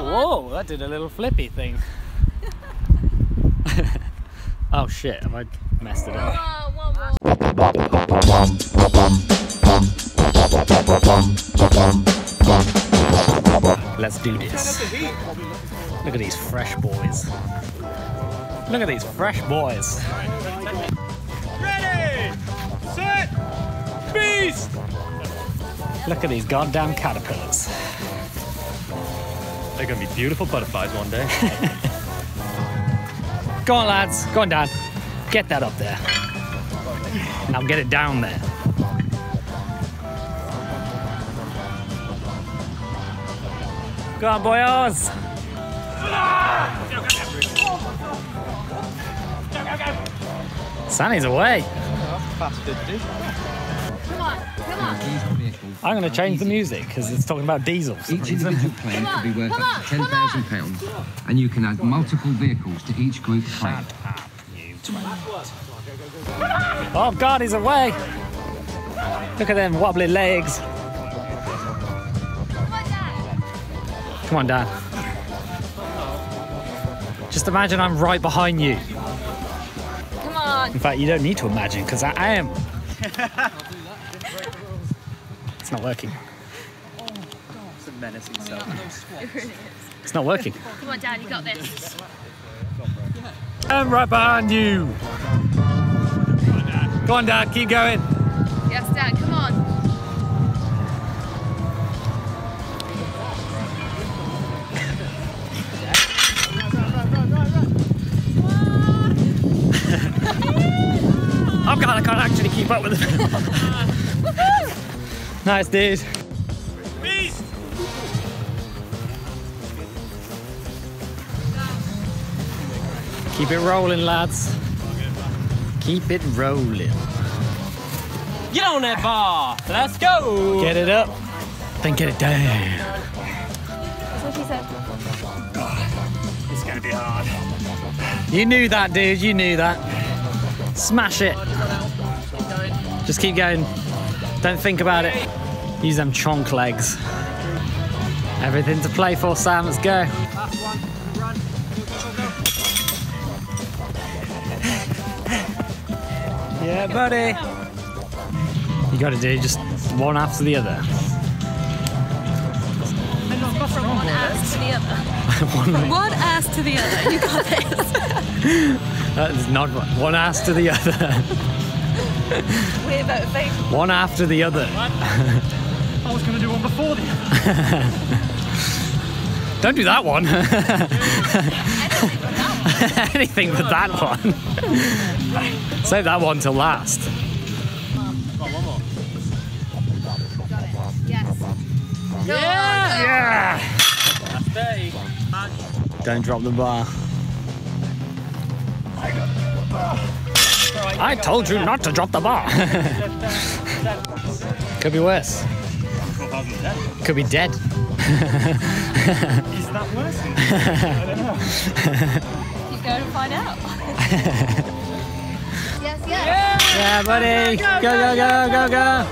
Whoa, that did a little flippy thing. oh shit, have I messed it up? Let's do this. Look at these fresh boys. Look at these fresh boys. Ready, set, beast! Look at these goddamn caterpillars. They're gonna be beautiful butterflies one day. Go on, lads. Go on, Dad. Get that up there. Now get it down there. Go on, boyos. Sanny's away. Come on, come on. I'm going to change the music because it's talking about diesel. for some Each reason. individual plane could be worth up to £10,000 and you can add multiple vehicles to each group plane. Oh God, he's away. Look at them wobbly legs. Come on, Dad. Come on, Dad. Just imagine I'm right behind you. Come on. In fact, you don't need to imagine because I am. it's not working. It's a menacing self. It's not working. Come on, Dad, you got this. I'm right behind you. Go on, Dad. Keep going. Yes, Dad, come on. Oh God, I can't actually keep up with it. Nice, dude. Beast! Keep it rolling, lads. Keep it rolling. Get on that bar! Let's go! Get it up. Then get it down. That's what she said. It's gonna be hard. You knew that, dude. You knew that. Smash it. Just keep going. Don't think about it. Use them chonk legs. Everything to play for, Sam. Let's go. Yeah, buddy. You got to do just one after the other. From one ass to the other. From one ass to the other. You got this. That is not one one ass to the other. We're motivated. One after the other. I was gonna do one before the other. Don't do that one. Anything but that one. Save that one till last. Yes. Yeah! Don't drop the bar. I told you not to drop the bar. Could be worse. Could be dead. Is that worse? I don't know. Keep going and find out. yes, yes. Yeah, buddy. Go, go, go, go, go.